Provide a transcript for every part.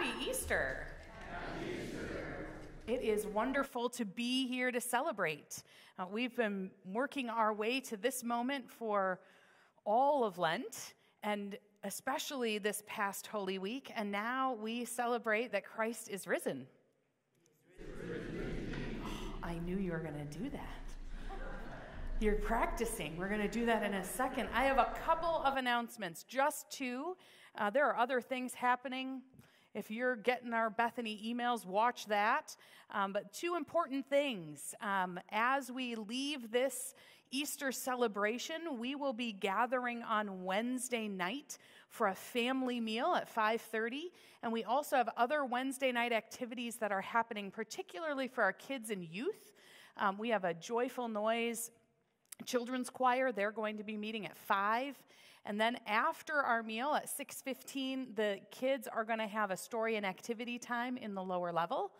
Happy Easter. It is wonderful to be here to celebrate. Uh, we've been working our way to this moment for all of Lent and especially this past Holy Week, and now we celebrate that Christ is risen. Oh, I knew you were going to do that. You're practicing. We're going to do that in a second. I have a couple of announcements, just two. Uh, there are other things happening. If you're getting our Bethany emails, watch that. Um, but two important things. Um, as we leave this Easter celebration, we will be gathering on Wednesday night for a family meal at 5:30, and we also have other Wednesday night activities that are happening, particularly for our kids and youth. Um, we have a joyful noise children's choir they're going to be meeting at 5 and then after our meal at 6.15 the kids are going to have a story and activity time in the lower level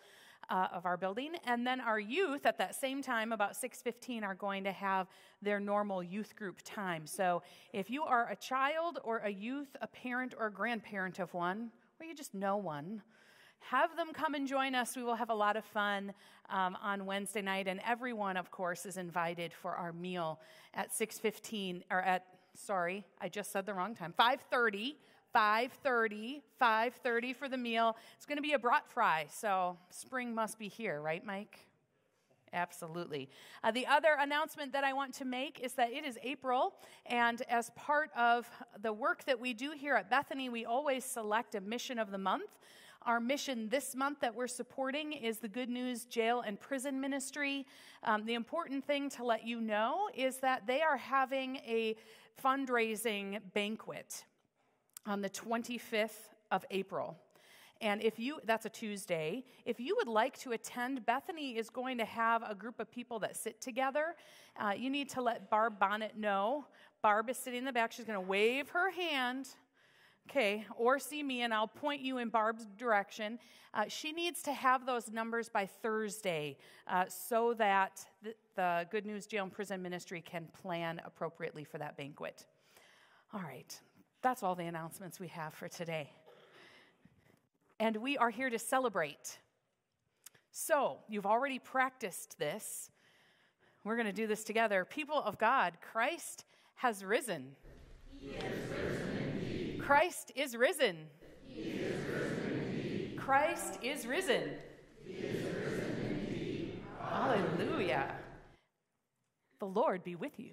uh, of our building. And then our youth at that same time about 6.15 are going to have their normal youth group time. So if you are a child or a youth a parent or a grandparent of one or you just know one have them come and join us. We will have a lot of fun um, on Wednesday night, and everyone, of course, is invited for our meal at 6:15 or at sorry, I just said the wrong time. 5:30. 5:30, 5:30 for the meal. It's going to be a brat fry, so spring must be here, right, Mike? Absolutely. Uh, the other announcement that I want to make is that it is April, and as part of the work that we do here at Bethany, we always select a mission of the month. Our mission this month that we're supporting is the Good News Jail and Prison Ministry. Um, the important thing to let you know is that they are having a fundraising banquet on the 25th of April. And if you, that's a Tuesday, if you would like to attend, Bethany is going to have a group of people that sit together. Uh, you need to let Barb Bonnet know. Barb is sitting in the back. She's going to wave her hand okay, or see me and I'll point you in Barb's direction. Uh, she needs to have those numbers by Thursday uh, so that the, the Good News Jail and Prison Ministry can plan appropriately for that banquet. All right, that's all the announcements we have for today. And we are here to celebrate. So, you've already practiced this. We're going to do this together. People of God, Christ has risen. Christ is risen. Is risen Christ is risen. Is risen Hallelujah. The Lord be. With you.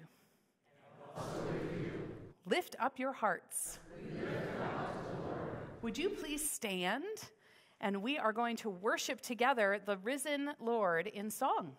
Lift up your hearts. Would you please stand? And we are going to worship together the risen Lord in song.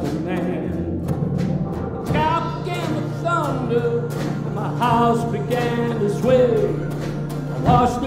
Comes and no surprises.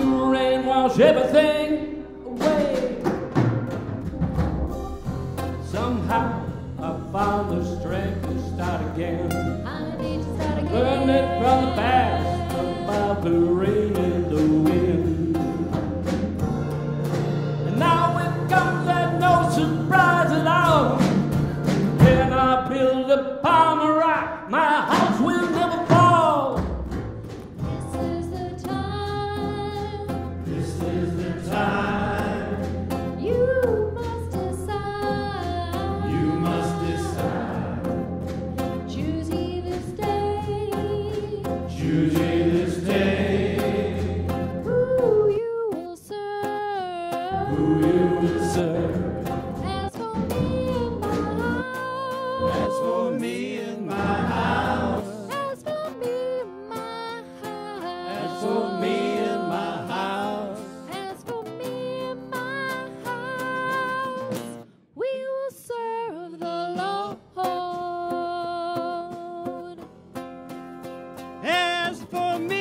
for me.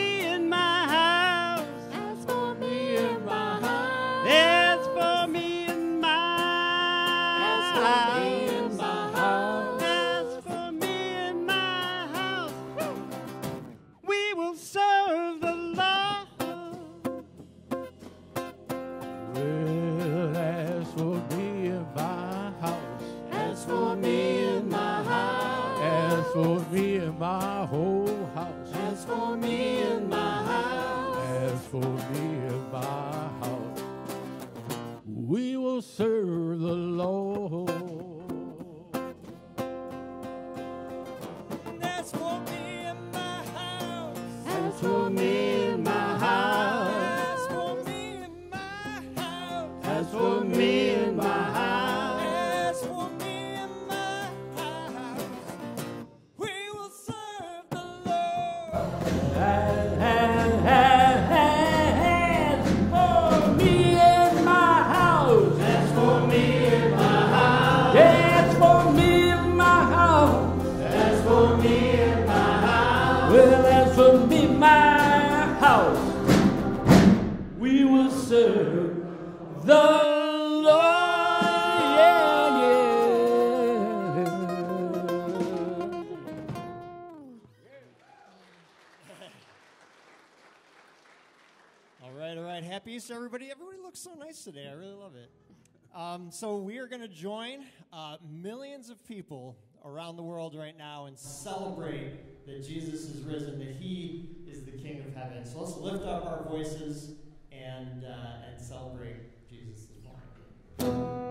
Today. I really love it. Um, so, we are going to join uh, millions of people around the world right now and celebrate that Jesus is risen, that He is the King of heaven. So, let's lift up our voices and, uh, and celebrate Jesus morning.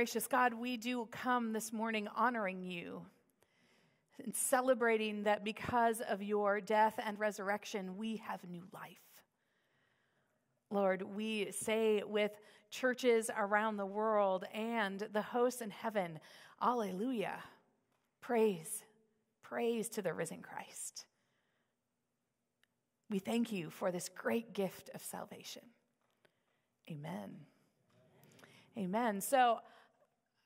Gracious God, we do come this morning honoring you and celebrating that because of your death and resurrection, we have new life. Lord, we say with churches around the world and the hosts in heaven, Alleluia. Praise, praise to the risen Christ. We thank you for this great gift of salvation. Amen. Amen. So,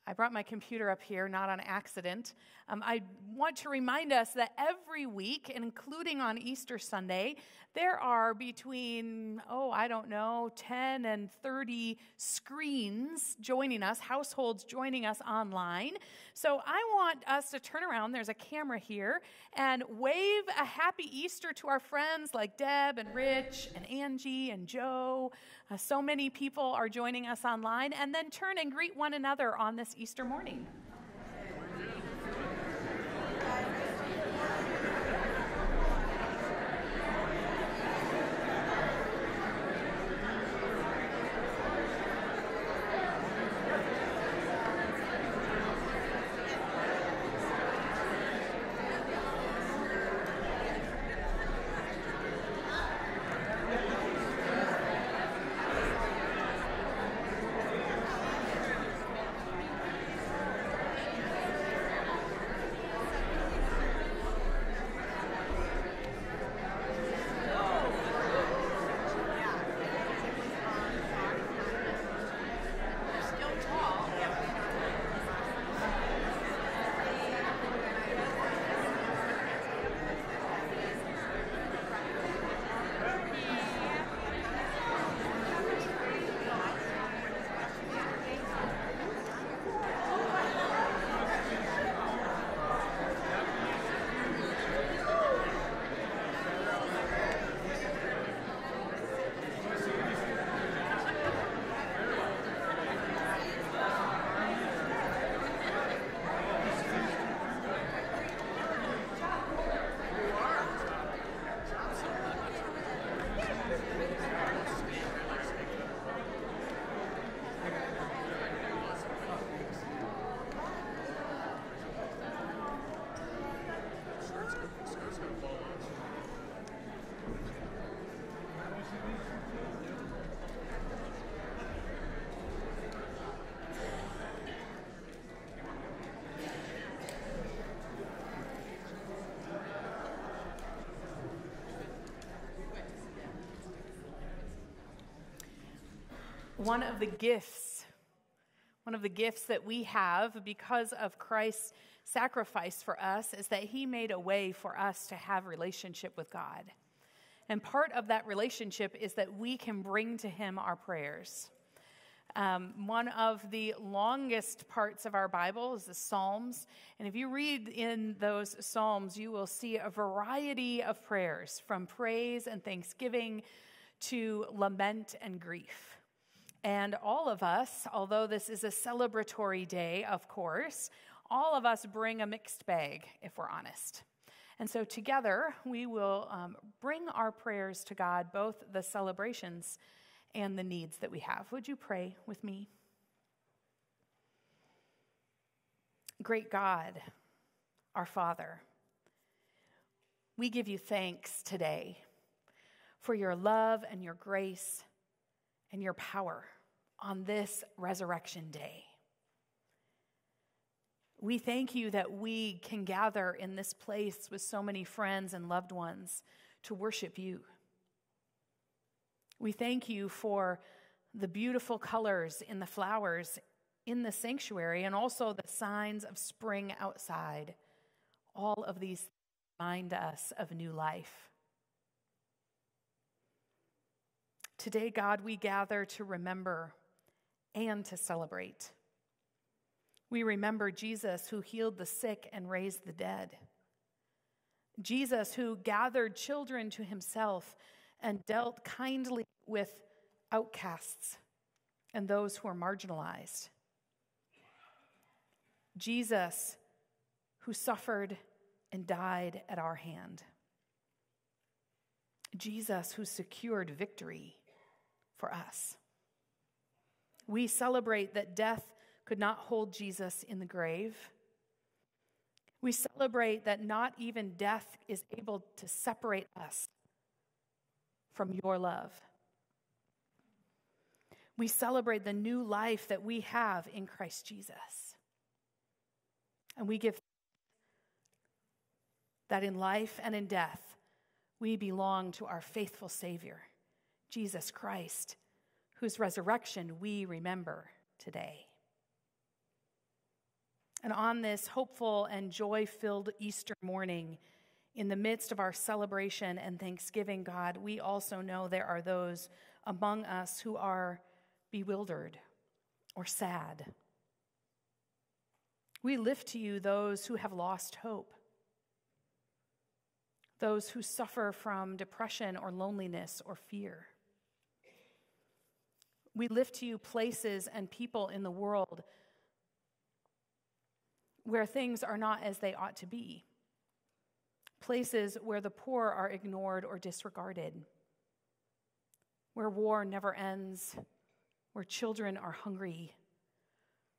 I brought my computer up here, not on accident. Um, I want to remind us that every week, including on Easter Sunday, there are between, oh, I don't know, 10 and 30 screens joining us, households joining us online. So I want us to turn around, there's a camera here, and wave a happy Easter to our friends like Deb and Rich and Angie and Joe. Uh, so many people are joining us online, and then turn and greet one another on this Easter morning. One of the gifts, one of the gifts that we have because of Christ's sacrifice for us is that he made a way for us to have relationship with God. And part of that relationship is that we can bring to him our prayers. Um, one of the longest parts of our Bible is the Psalms. And if you read in those Psalms, you will see a variety of prayers from praise and thanksgiving to lament and grief. And all of us, although this is a celebratory day, of course, all of us bring a mixed bag, if we're honest. And so together, we will um, bring our prayers to God, both the celebrations and the needs that we have. Would you pray with me? Great God, our Father, we give you thanks today for your love and your grace and your power on this resurrection day. We thank you that we can gather in this place with so many friends and loved ones to worship you. We thank you for the beautiful colors in the flowers in the sanctuary and also the signs of spring outside. All of these remind us of new life. Today, God, we gather to remember and to celebrate. We remember Jesus who healed the sick and raised the dead. Jesus who gathered children to himself and dealt kindly with outcasts and those who are marginalized. Jesus who suffered and died at our hand. Jesus who secured victory for us. We celebrate that death could not hold Jesus in the grave. We celebrate that not even death is able to separate us from your love. We celebrate the new life that we have in Christ Jesus. And we give that in life and in death, we belong to our faithful Savior, Jesus Christ, whose resurrection we remember today. And on this hopeful and joy filled Easter morning, in the midst of our celebration and thanksgiving, God, we also know there are those among us who are bewildered or sad. We lift to you those who have lost hope, those who suffer from depression or loneliness or fear. We lift to you places and people in the world where things are not as they ought to be, places where the poor are ignored or disregarded, where war never ends, where children are hungry,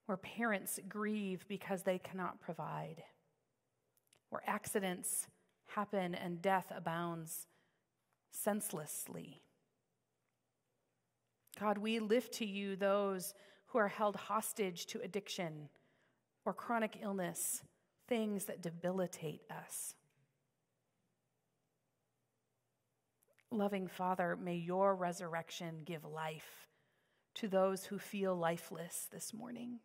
where parents grieve because they cannot provide, where accidents happen and death abounds senselessly. God, we lift to you those who are held hostage to addiction or chronic illness, things that debilitate us. Loving Father, may your resurrection give life to those who feel lifeless this morning.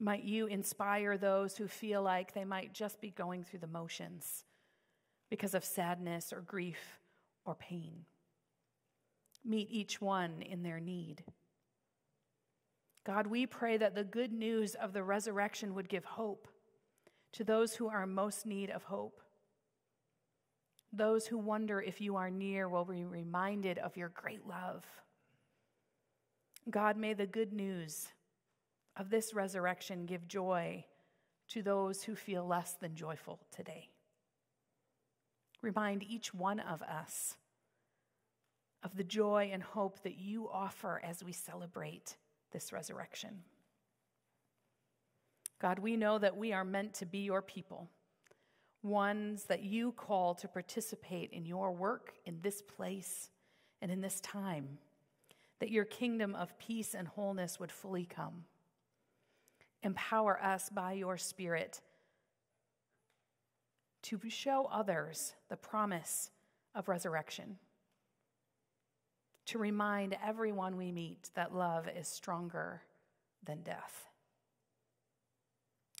Might you inspire those who feel like they might just be going through the motions because of sadness or grief or pain. Meet each one in their need. God, we pray that the good news of the resurrection would give hope to those who are in most need of hope. Those who wonder if you are near will be reminded of your great love. God, may the good news of this resurrection give joy to those who feel less than joyful today. Remind each one of us of the joy and hope that you offer as we celebrate this resurrection. God, we know that we are meant to be your people, ones that you call to participate in your work in this place and in this time, that your kingdom of peace and wholeness would fully come. Empower us by your Spirit to show others the promise of resurrection to remind everyone we meet that love is stronger than death.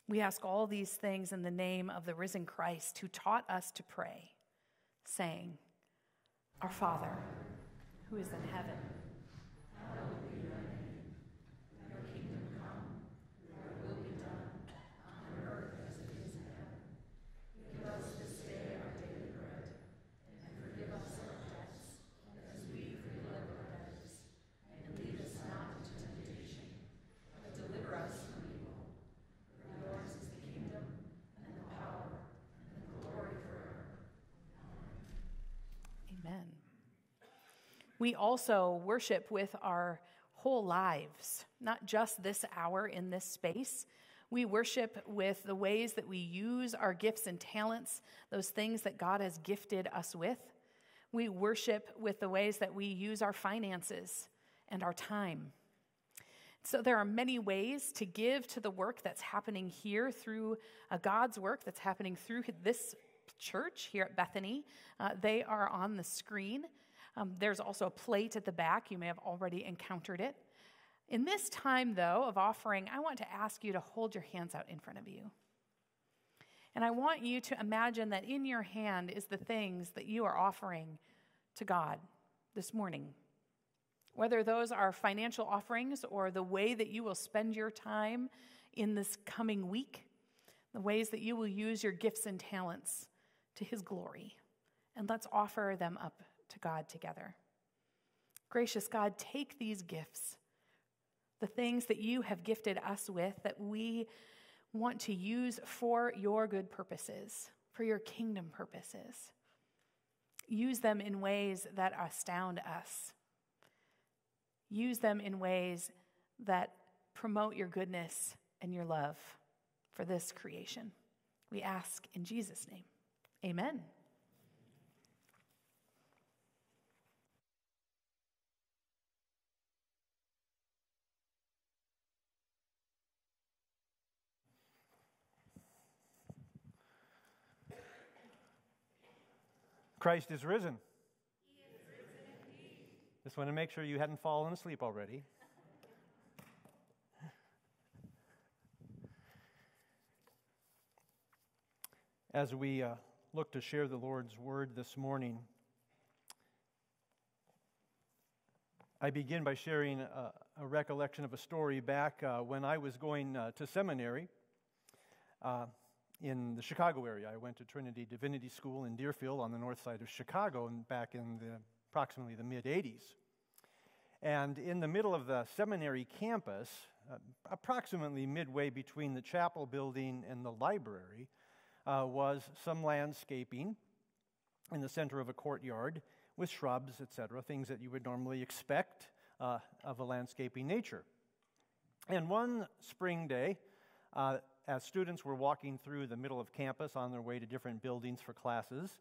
We ask all these things in the name of the risen Christ who taught us to pray, saying, Our Father, who is in heaven We also worship with our whole lives, not just this hour in this space. We worship with the ways that we use our gifts and talents, those things that God has gifted us with. We worship with the ways that we use our finances and our time. So, there are many ways to give to the work that's happening here through uh, God's work that's happening through this church here at Bethany. Uh, they are on the screen. Um, there's also a plate at the back. You may have already encountered it. In this time, though, of offering, I want to ask you to hold your hands out in front of you. And I want you to imagine that in your hand is the things that you are offering to God this morning. Whether those are financial offerings or the way that you will spend your time in this coming week, the ways that you will use your gifts and talents to His glory. And let's offer them up to God together. Gracious God, take these gifts, the things that you have gifted us with that we want to use for your good purposes, for your kingdom purposes. Use them in ways that astound us. Use them in ways that promote your goodness and your love for this creation. We ask in Jesus' name. Amen. Christ is risen. Is risen Just want to make sure you hadn't fallen asleep already. As we uh, look to share the Lord's word this morning, I begin by sharing a, a recollection of a story back uh, when I was going uh, to seminary. In the Chicago area. I went to Trinity Divinity School in Deerfield on the north side of Chicago and back in the approximately the mid 80s. And in the middle of the seminary campus, uh, approximately midway between the chapel building and the library, uh, was some landscaping in the center of a courtyard with shrubs, etc., things that you would normally expect uh, of a landscaping nature. And one spring day, uh, as students were walking through the middle of campus on their way to different buildings for classes,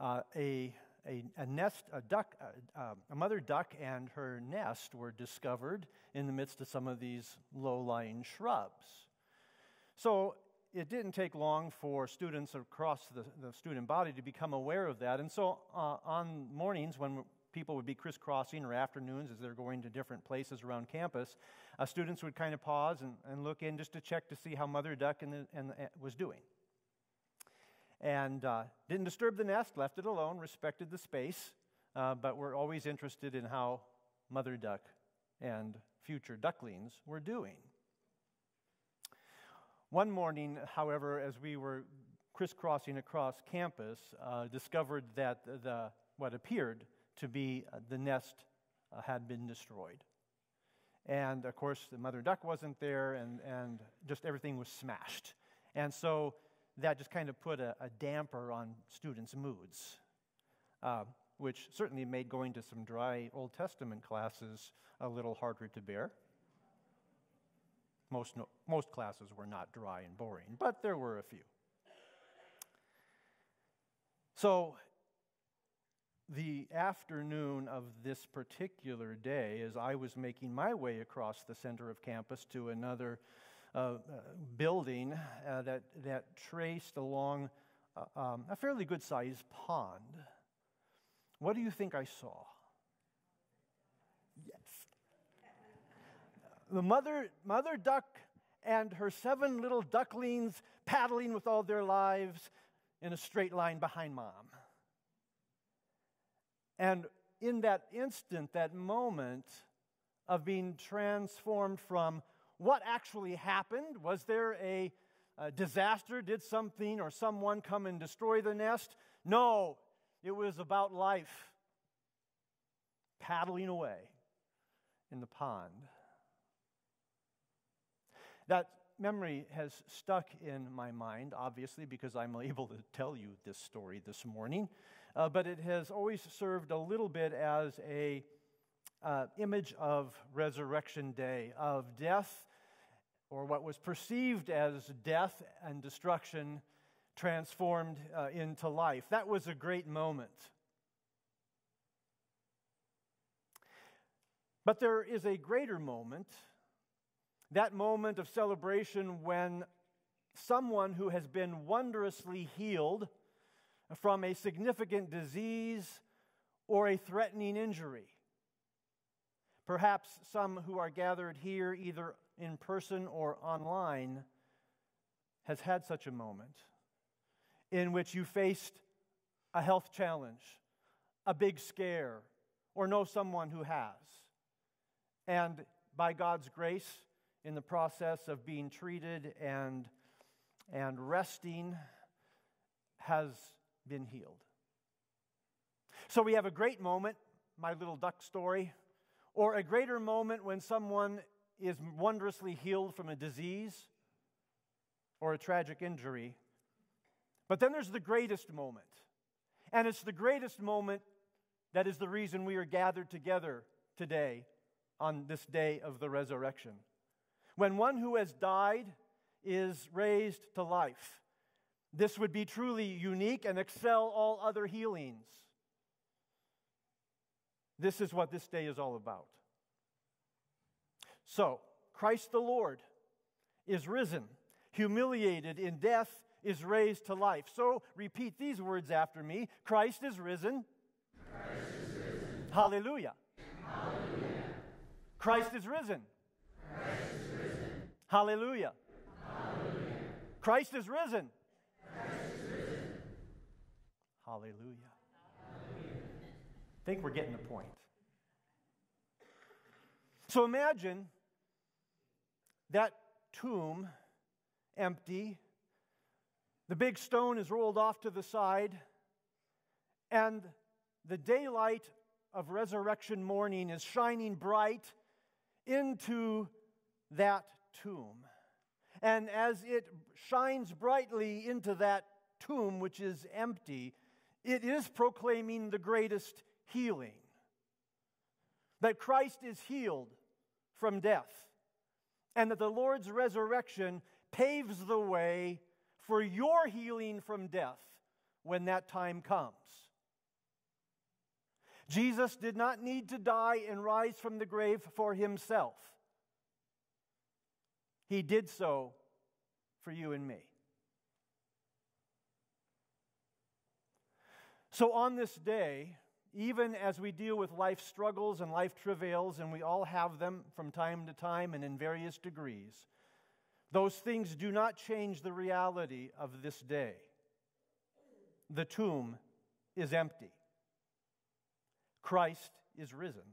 uh, a, a, a, nest, a duck, uh, uh, a mother duck and her nest were discovered in the midst of some of these low-lying shrubs. So it didn't take long for students across the, the student body to become aware of that. And so uh, on mornings when people would be crisscrossing or afternoons as they're going to different places around campus, uh, students would kind of pause and, and look in just to check to see how Mother Duck and the, and was doing. And uh, didn't disturb the nest, left it alone, respected the space, uh, but were always interested in how Mother Duck and future ducklings were doing. One morning, however, as we were crisscrossing across campus, uh, discovered that the, what appeared to be uh, the nest uh, had been destroyed. And of course, the mother duck wasn't there, and, and just everything was smashed. And so that just kind of put a, a damper on students' moods, uh, which certainly made going to some dry Old Testament classes a little harder to bear. Most, no, most classes were not dry and boring, but there were a few. So the afternoon of this particular day, as I was making my way across the center of campus to another uh, uh, building uh, that, that traced along uh, um, a fairly good sized pond, what do you think I saw? Yes. The mother, mother duck and her seven little ducklings paddling with all their lives in a straight line behind mom. And in that instant, that moment of being transformed from what actually happened, was there a, a disaster? Did something or someone come and destroy the nest? No, it was about life paddling away in the pond. That memory has stuck in my mind, obviously, because I'm able to tell you this story this morning uh, but it has always served a little bit as a, uh, image of Resurrection Day, of death, or what was perceived as death and destruction transformed uh, into life. That was a great moment. But there is a greater moment, that moment of celebration when someone who has been wondrously healed from a significant disease or a threatening injury. Perhaps some who are gathered here, either in person or online, has had such a moment in which you faced a health challenge, a big scare, or know someone who has. And by God's grace, in the process of being treated and, and resting, has been healed. So we have a great moment, my little duck story, or a greater moment when someone is wondrously healed from a disease or a tragic injury. But then there's the greatest moment. And it's the greatest moment that is the reason we are gathered together today on this day of the resurrection. When one who has died is raised to life. This would be truly unique and excel all other healings. This is what this day is all about. So, Christ the Lord is risen, humiliated in death, is raised to life. So, repeat these words after me Christ is risen. Christ is risen. Hallelujah. Hallelujah. Christ is risen. Christ is risen. Hallelujah. Hallelujah. Christ is risen. Hallelujah. I think we're getting the point. So imagine that tomb empty, the big stone is rolled off to the side, and the daylight of resurrection morning is shining bright into that tomb. And as it shines brightly into that tomb, which is empty, it is proclaiming the greatest healing. That Christ is healed from death, and that the Lord's resurrection paves the way for your healing from death when that time comes. Jesus did not need to die and rise from the grave for himself. He did so for you and me. So, on this day, even as we deal with life struggles and life travails, and we all have them from time to time and in various degrees, those things do not change the reality of this day. The tomb is empty. Christ is risen.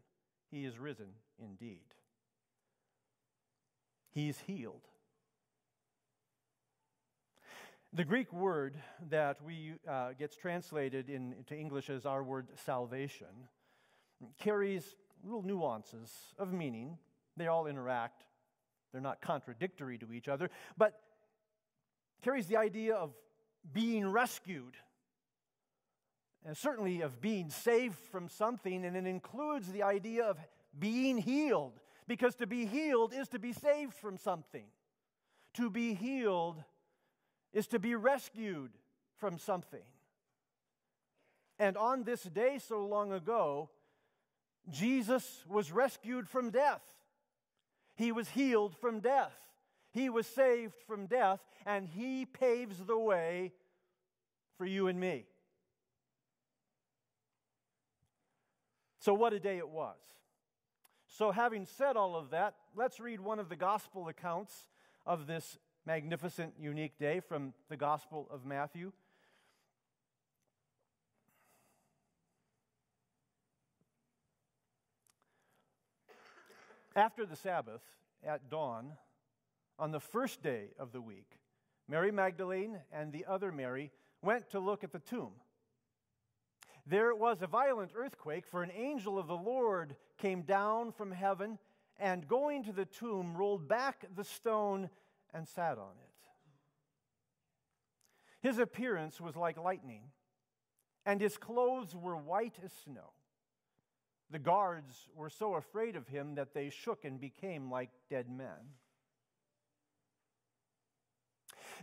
He is risen indeed. He's healed. The Greek word that we uh, gets translated in, into English as our word salvation carries little nuances of meaning. They all interact. They're not contradictory to each other, but carries the idea of being rescued and certainly of being saved from something, and it includes the idea of being healed, because to be healed is to be saved from something. To be healed is to be rescued from something. And on this day, so long ago, Jesus was rescued from death. He was healed from death. He was saved from death, and He paves the way for you and me. So, what a day it was. So, having said all of that, let's read one of the gospel accounts of this magnificent, unique day from the Gospel of Matthew. After the Sabbath, at dawn, on the first day of the week, Mary Magdalene and the other Mary went to look at the tomb. There it was a violent earthquake, for an angel of the Lord came down from heaven and, going to the tomb, rolled back the stone and sat on it. His appearance was like lightning, and his clothes were white as snow. The guards were so afraid of him that they shook and became like dead men.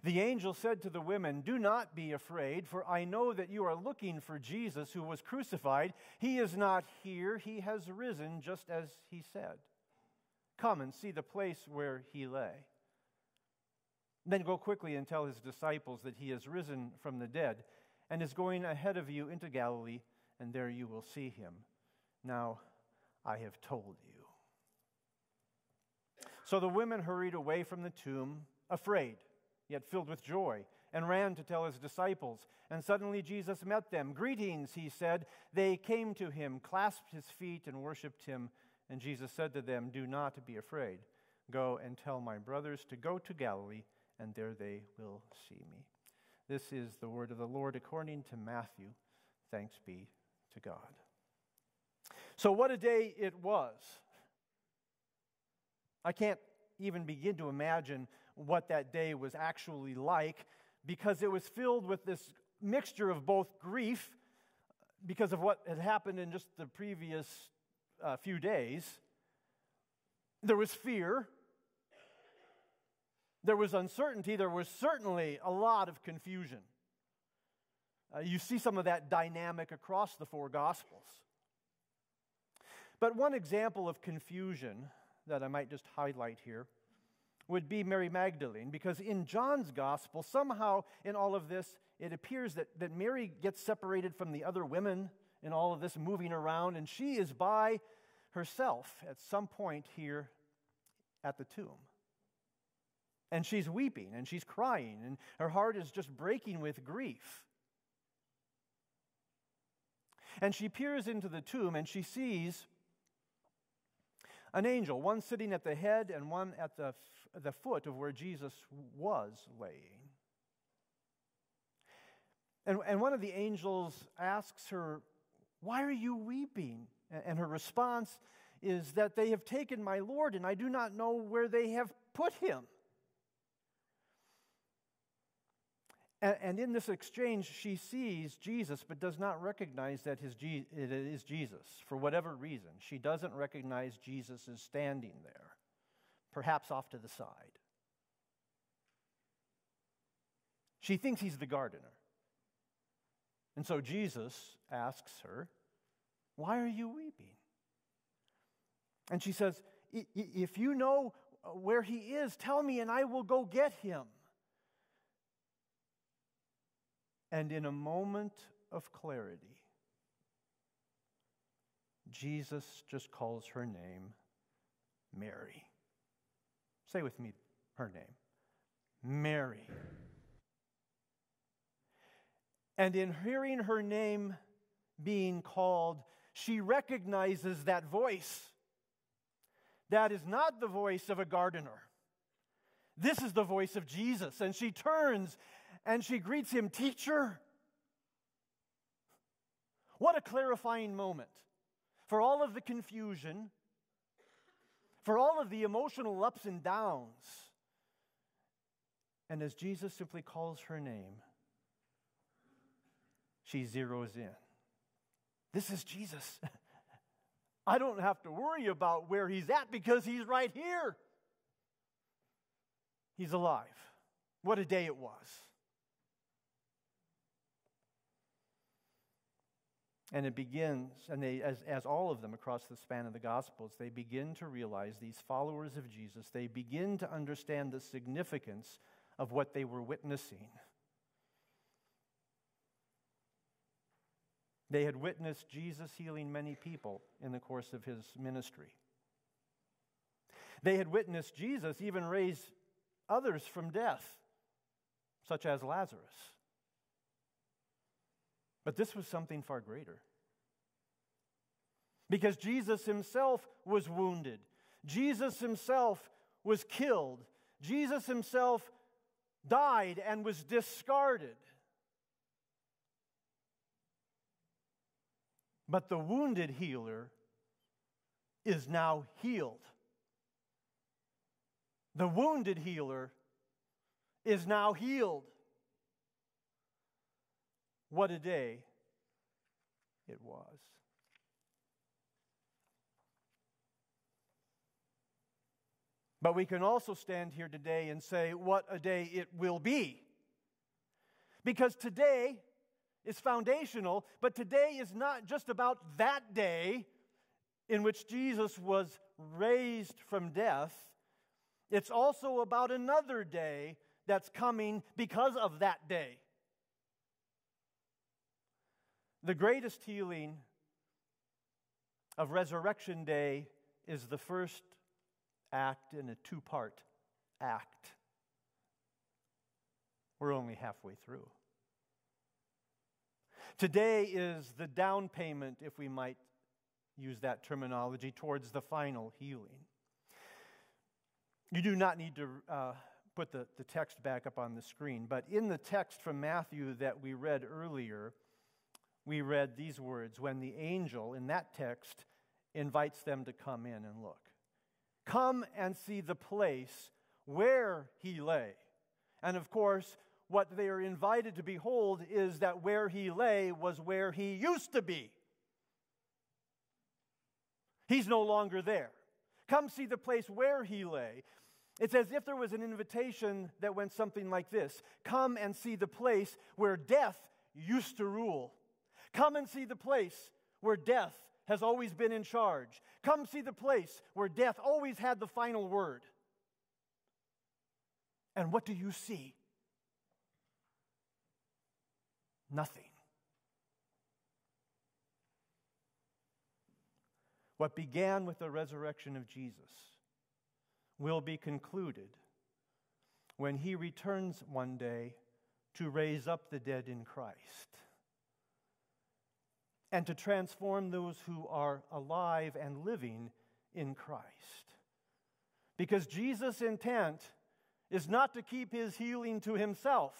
The angel said to the women, Do not be afraid, for I know that you are looking for Jesus who was crucified. He is not here, he has risen just as he said. Come and see the place where he lay. Then go quickly and tell his disciples that he has risen from the dead and is going ahead of you into Galilee, and there you will see him. Now I have told you. So the women hurried away from the tomb, afraid, yet filled with joy, and ran to tell his disciples. And suddenly Jesus met them. Greetings, he said. They came to him, clasped his feet, and worshiped him. And Jesus said to them, Do not be afraid. Go and tell my brothers to go to Galilee, and there they will see me. This is the word of the Lord according to Matthew. Thanks be to God. So, what a day it was. I can't even begin to imagine what that day was actually like because it was filled with this mixture of both grief because of what had happened in just the previous uh, few days, there was fear, there was uncertainty, there was certainly a lot of confusion. Uh, you see some of that dynamic across the four Gospels. But one example of confusion that I might just highlight here would be Mary Magdalene, because in John's gospel, somehow in all of this, it appears that, that Mary gets separated from the other women in all of this moving around, and she is by herself at some point here at the tomb. And she's weeping and she's crying, and her heart is just breaking with grief. And she peers into the tomb and she sees an angel, one sitting at the head and one at the, the foot of where Jesus was laying. And, and one of the angels asks her, Why are you weeping? And her response is that they have taken my Lord, and I do not know where they have put him. And, and in this exchange, she sees Jesus, but does not recognize that his, it is Jesus for whatever reason. She doesn't recognize Jesus is standing there, perhaps off to the side. She thinks he's the gardener. And so Jesus asks her, Why are you weeping? And she says, If you know where he is, tell me and I will go get him. And in a moment of clarity, Jesus just calls her name Mary. Say with me her name Mary. And in hearing her name being called, she recognizes that voice. That is not the voice of a gardener. This is the voice of Jesus. And she turns and she greets him, Teacher. What a clarifying moment for all of the confusion, for all of the emotional ups and downs. And as Jesus simply calls her name, she zeroes in. This is Jesus. I don't have to worry about where he's at because he's right here. He's alive. What a day it was. And it begins, and they, as, as all of them across the span of the Gospels, they begin to realize, these followers of Jesus, they begin to understand the significance of what they were witnessing. They had witnessed Jesus healing many people in the course of his ministry. They had witnessed Jesus even raise others from death, such as Lazarus. But this was something far greater. Because Jesus himself was wounded, Jesus himself was killed, Jesus himself died and was discarded. But the wounded healer is now healed. The wounded healer is now healed. What a day it was. But we can also stand here today and say, What a day it will be. Because today is foundational, but today is not just about that day in which Jesus was raised from death. It's also about another day that's coming because of that day. The greatest healing of Resurrection Day is the first act in a two part act. We're only halfway through. Today is the down payment, if we might use that terminology, towards the final healing. You do not need to uh, put the, the text back up on the screen, but in the text from Matthew that we read earlier, we read these words when the angel in that text invites them to come in and look. Come and see the place where he lay. And of course, what they are invited to behold is that where he lay was where he used to be. He's no longer there. Come see the place where he lay. It's as if there was an invitation that went something like this Come and see the place where death used to rule. Come and see the place where death has always been in charge. Come see the place where death always had the final word. And what do you see? Nothing. What began with the resurrection of Jesus will be concluded when he returns one day to raise up the dead in Christ and to transform those who are alive and living in Christ. Because Jesus' intent is not to keep his healing to himself,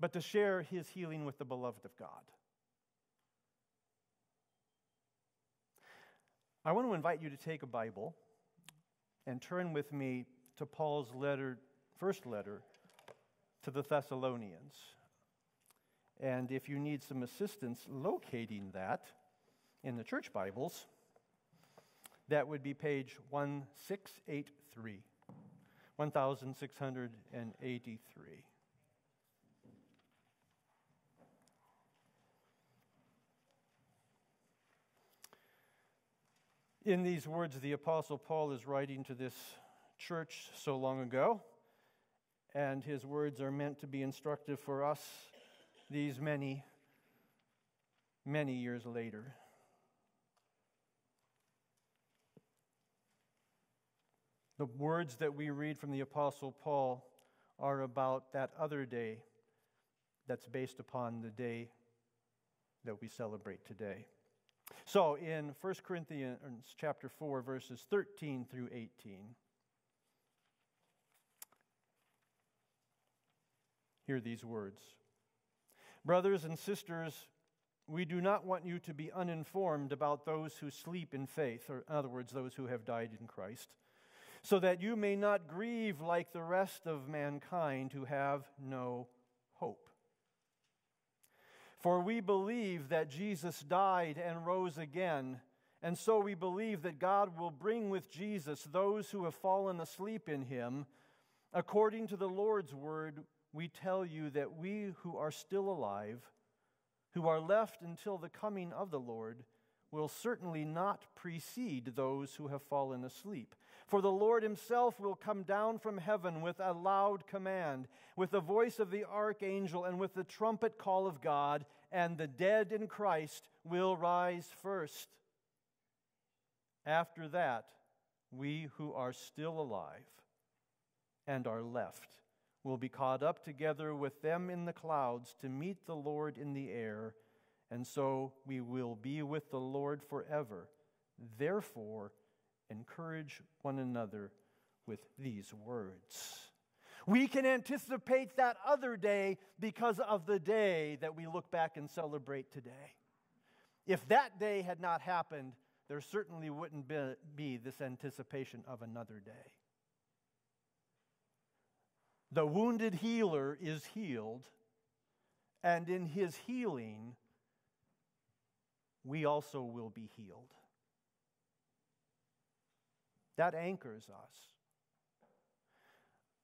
but to share his healing with the beloved of God. I want to invite you to take a Bible and turn with me to Paul's letter, first letter to the Thessalonians. And if you need some assistance locating that in the church Bibles, that would be page 1683. 1683. In these words, the Apostle Paul is writing to this church so long ago, and his words are meant to be instructive for us these many, many years later. The words that we read from the Apostle Paul are about that other day that's based upon the day that we celebrate today. So in 1 Corinthians chapter 4 verses 13 through 18 hear these words Brothers and sisters, we do not want you to be uninformed about those who sleep in faith, or in other words, those who have died in Christ, so that you may not grieve like the rest of mankind who have no hope. For we believe that Jesus died and rose again, and so we believe that God will bring with Jesus those who have fallen asleep in him. According to the Lord's word, we tell you that we who are still alive, who are left until the coming of the Lord, will certainly not precede those who have fallen asleep. For the Lord himself will come down from heaven with a loud command, with the voice of the archangel, and with the trumpet call of God, and the dead in Christ will rise first. After that, we who are still alive and are left will be caught up together with them in the clouds to meet the Lord in the air, and so we will be with the Lord forever. Therefore, encourage one another with these words. We can anticipate that other day because of the day that we look back and celebrate today. If that day had not happened, there certainly wouldn't be, this anticipation of another day. The wounded healer is healed, and in his healing, we also will be healed. That anchors us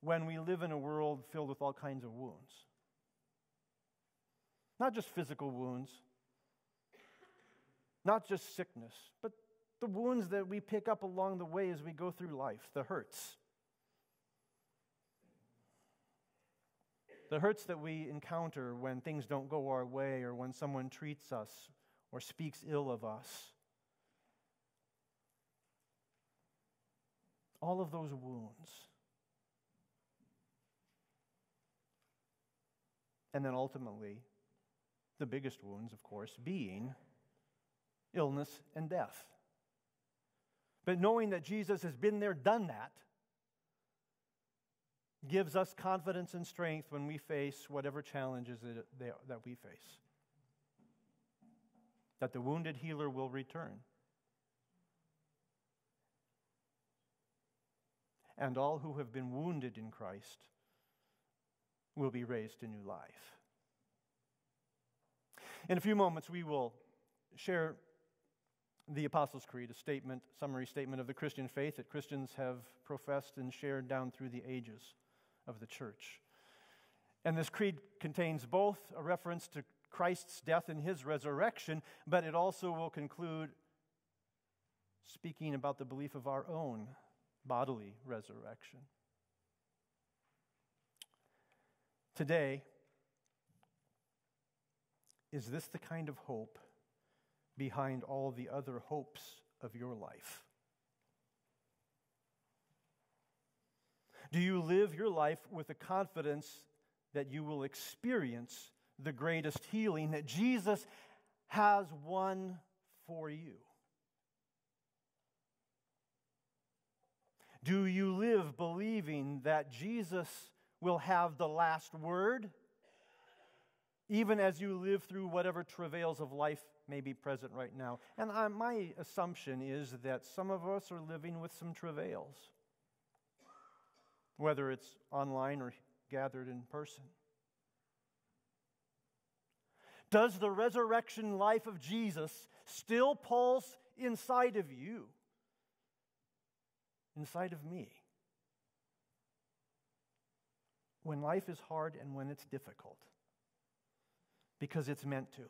when we live in a world filled with all kinds of wounds. Not just physical wounds, not just sickness, but the wounds that we pick up along the way as we go through life, the hurts. The hurts that we encounter when things don't go our way or when someone treats us or speaks ill of us. All of those wounds. And then ultimately, the biggest wounds, of course, being illness and death. But knowing that Jesus has been there, done that, gives us confidence and strength when we face whatever challenges that, we face. That the wounded healer will return. And all who have been wounded in Christ will be raised to new life. In a few moments, we will share the Apostles' Creed, a statement, summary statement of the Christian faith that Christians have professed and shared down through the ages of the church. And this creed contains both a reference to Christ's death and his resurrection, but it also will conclude speaking about the belief of our own bodily resurrection. Today, is this the kind of hope behind all the other hopes of your life? Do you live your life with the confidence that you will experience the greatest healing that Jesus has won for you? Do you live believing that Jesus will have the last word? even as you live through whatever travails of life may be present right now. And I, my assumption is that some of us are living with some travails, whether it's online or gathered in person. Does the resurrection life of Jesus still pulse inside of you? Inside of me? When life is hard and when it's difficult because it's meant to.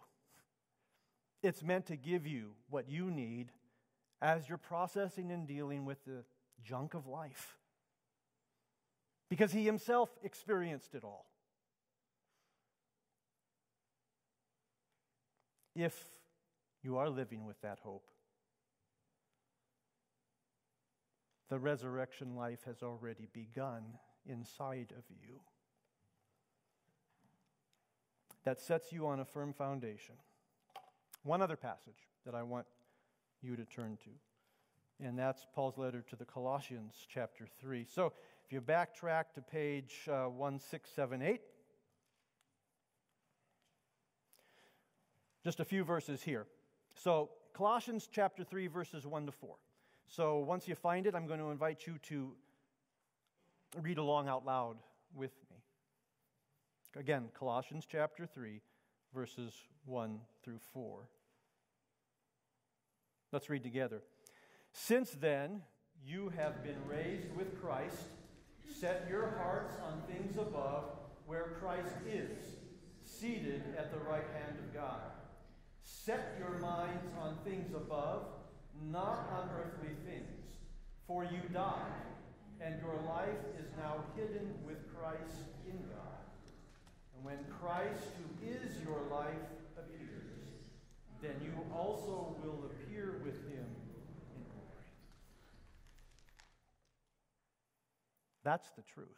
It's meant to give you what you need as you're processing and dealing with the junk of life. Because he himself experienced it all. If you are living with that hope, the resurrection life has already begun inside of you that sets you on a firm foundation. One other passage that I want you to turn to, and that's Paul's letter to the Colossians, chapter 3. So if you backtrack to page uh, 1678, just a few verses here. So, Colossians chapter 3, verses 1 to 4. So, once you find it, I'm going to invite you to read along out loud with me. Again, Colossians chapter 3, verses 1 through 4. Let's read together. Since then, you have been raised with Christ. Set your hearts on things above, where Christ is, seated at the right hand of God. Set your minds on things above, not on earthly things. For you died, and your life is now hidden with Christ in God And when Christ, who is your life, appears, then you also will appear with him in glory. That's the truth.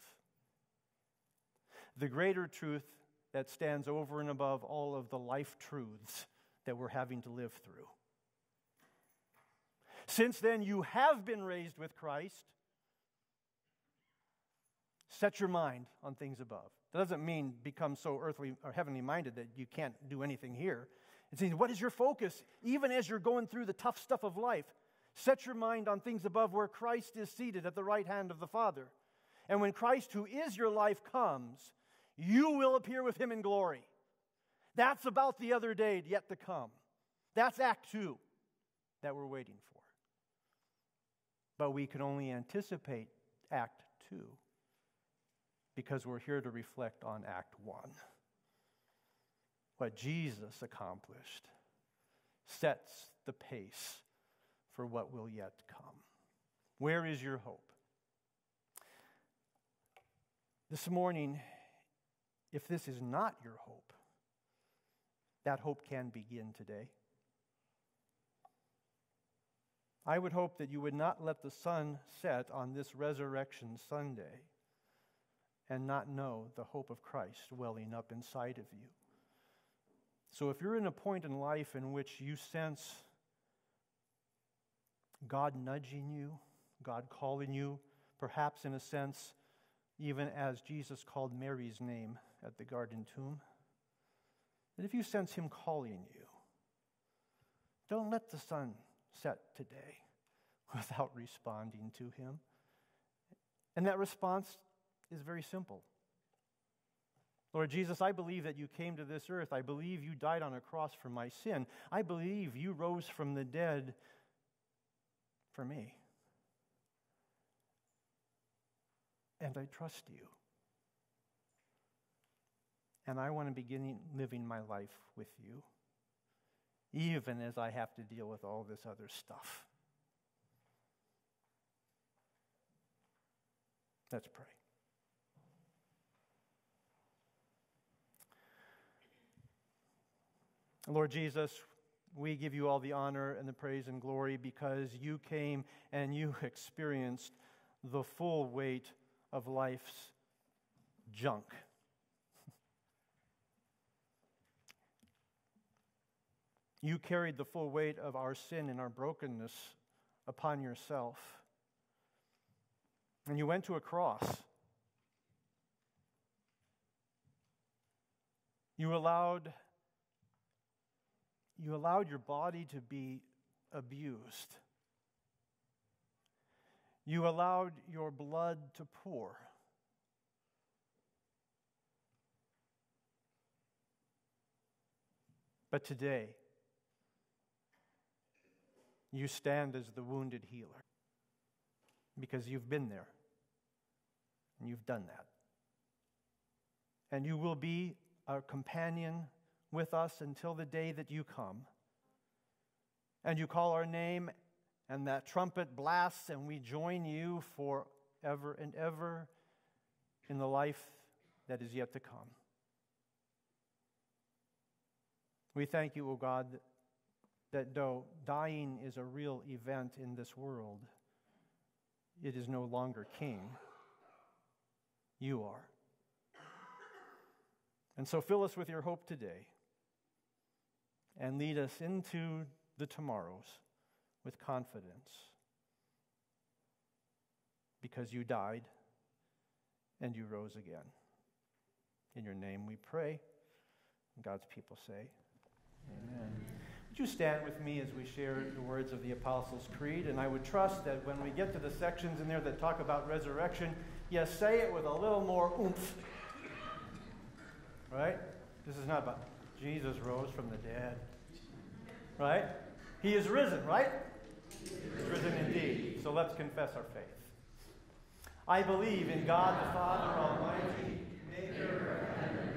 The greater truth that stands over and above all of the life truths that we're having to live through. Since then, you have been raised with Christ. Set your mind on things above. That doesn't mean become so earthly or heavenly minded that you can't do anything here. It means what is your focus, even as you're going through the tough stuff of life? Set your mind on things above where Christ is seated at the right hand of the Father. And when Christ, who is your life, comes, you will appear with him in glory. That's about the other day yet to come. That's Act Two that we're waiting for. but we can only anticipate Act 2 because we're here to reflect on Act 1. What Jesus accomplished sets the pace for what will yet come. Where is your hope? This morning, if this is not your hope, that hope can begin today. I would hope that you would not let the sun set on this Resurrection Sunday and not know the hope of Christ welling up inside of you. So, if you're in a point in life in which you sense God nudging you, God calling you, perhaps in a sense, even as Jesus called Mary's name at the garden tomb, that if you sense Him calling you, don't let the sun set today without responding to Him. And that response is very simple. Lord Jesus, I believe that you came to this earth. I believe you died on a cross for my sin. I believe you rose from the dead for me. And I trust you. And I want to begin living my life with you, even as I have to deal with all this other stuff. Let's pray. Lord Jesus, we give you all the honor and the praise and glory because you came and you experienced the full weight of life's junk. You carried the full weight of our sin and our brokenness upon yourself. And you went to a cross. You allowed you allowed your body to be abused. You allowed your blood to pour. But today, you stand as the wounded healer because you've been there and you've done that. And you will be a companion with us until the day that you come. And you call our name, and that trumpet blasts, and we join you forever and ever in the life that is yet to come. We thank you, O God, that though dying is a real event in this world, it is no longer king. You are. And so fill us with your hope today and lead us into the tomorrows with confidence because you died and you rose again. In your name we pray. God's people say, Amen. Would you stand with me as we share the words of the Apostles' Creed? And I would trust that when we get to the sections in there that talk about resurrection, yes, say it with a little more oomph. Right? This is not about Jesus rose from the dead. Right? He is risen, right? He is risen indeed. So let's confess our faith. I believe in God the Father Almighty, maker of heaven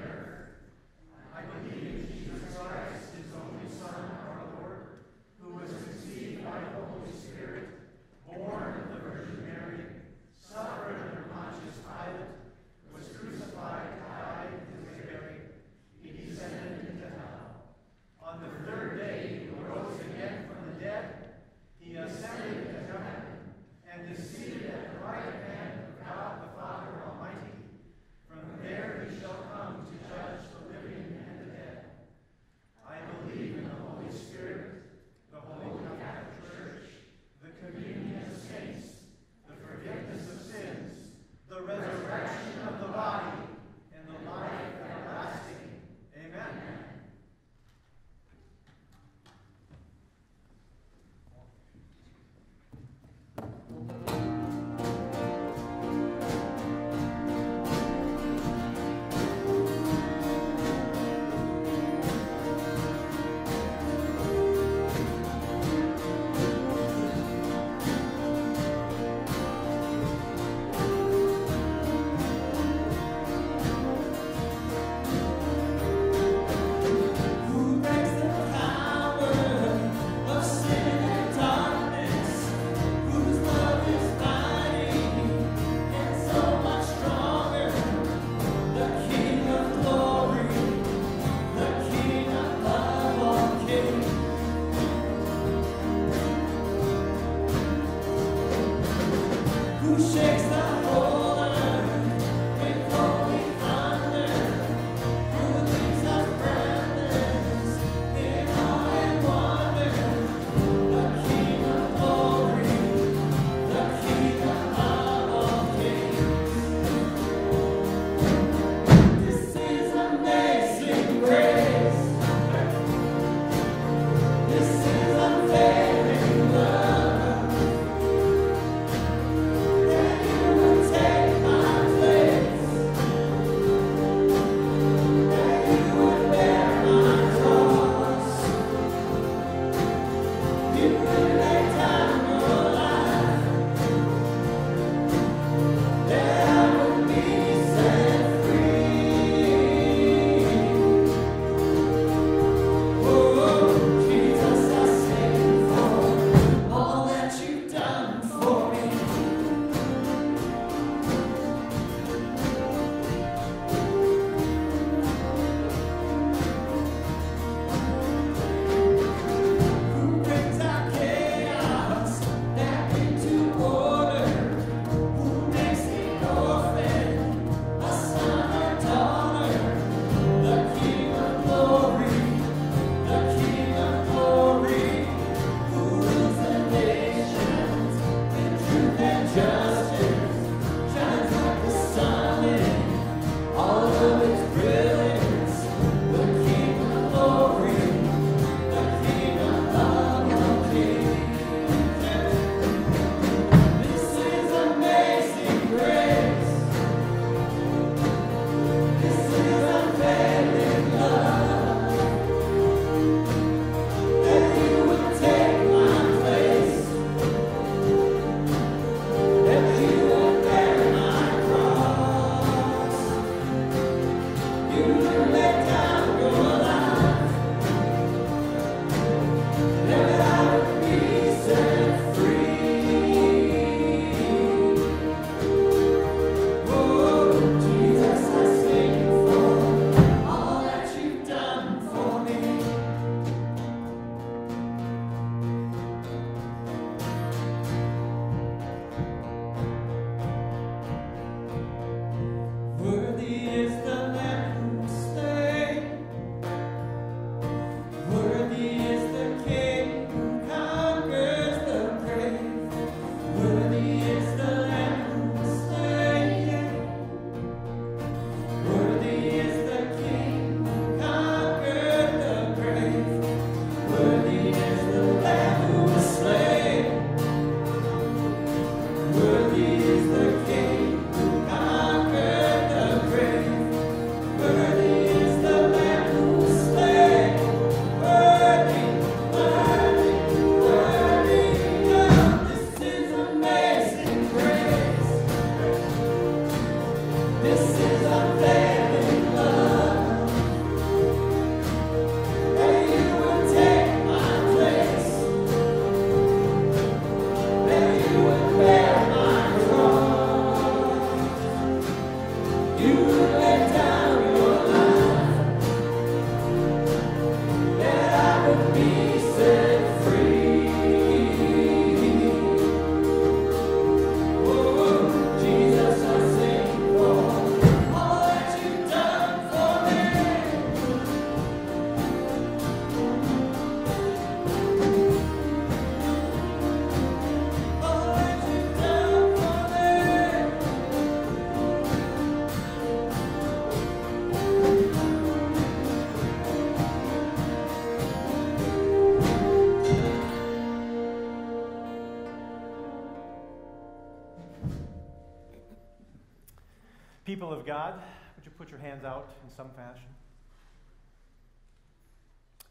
People of God, would you put your hands out in some fashion?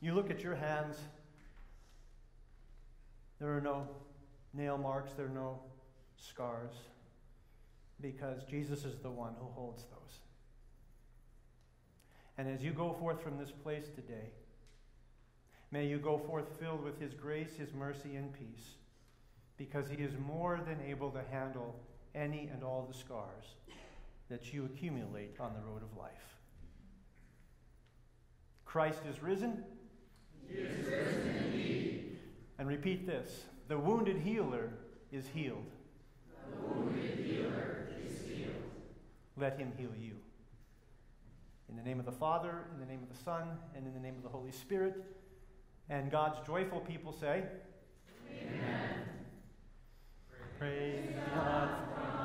You look at your hands, there are no nail marks, there are no scars, because Jesus is the one who holds those. And as you go forth from this place today, may you go forth filled with His grace, His mercy, and peace, because He is more than able to handle any and all the scars that you accumulate on the road of life. Christ is risen. He is risen indeed. And repeat this the wounded healer is healed. The wounded healer let him heal you. In the name of the Father, in the name of the Son, and in the name of the Holy Spirit, and God's joyful people say, Amen. Praise God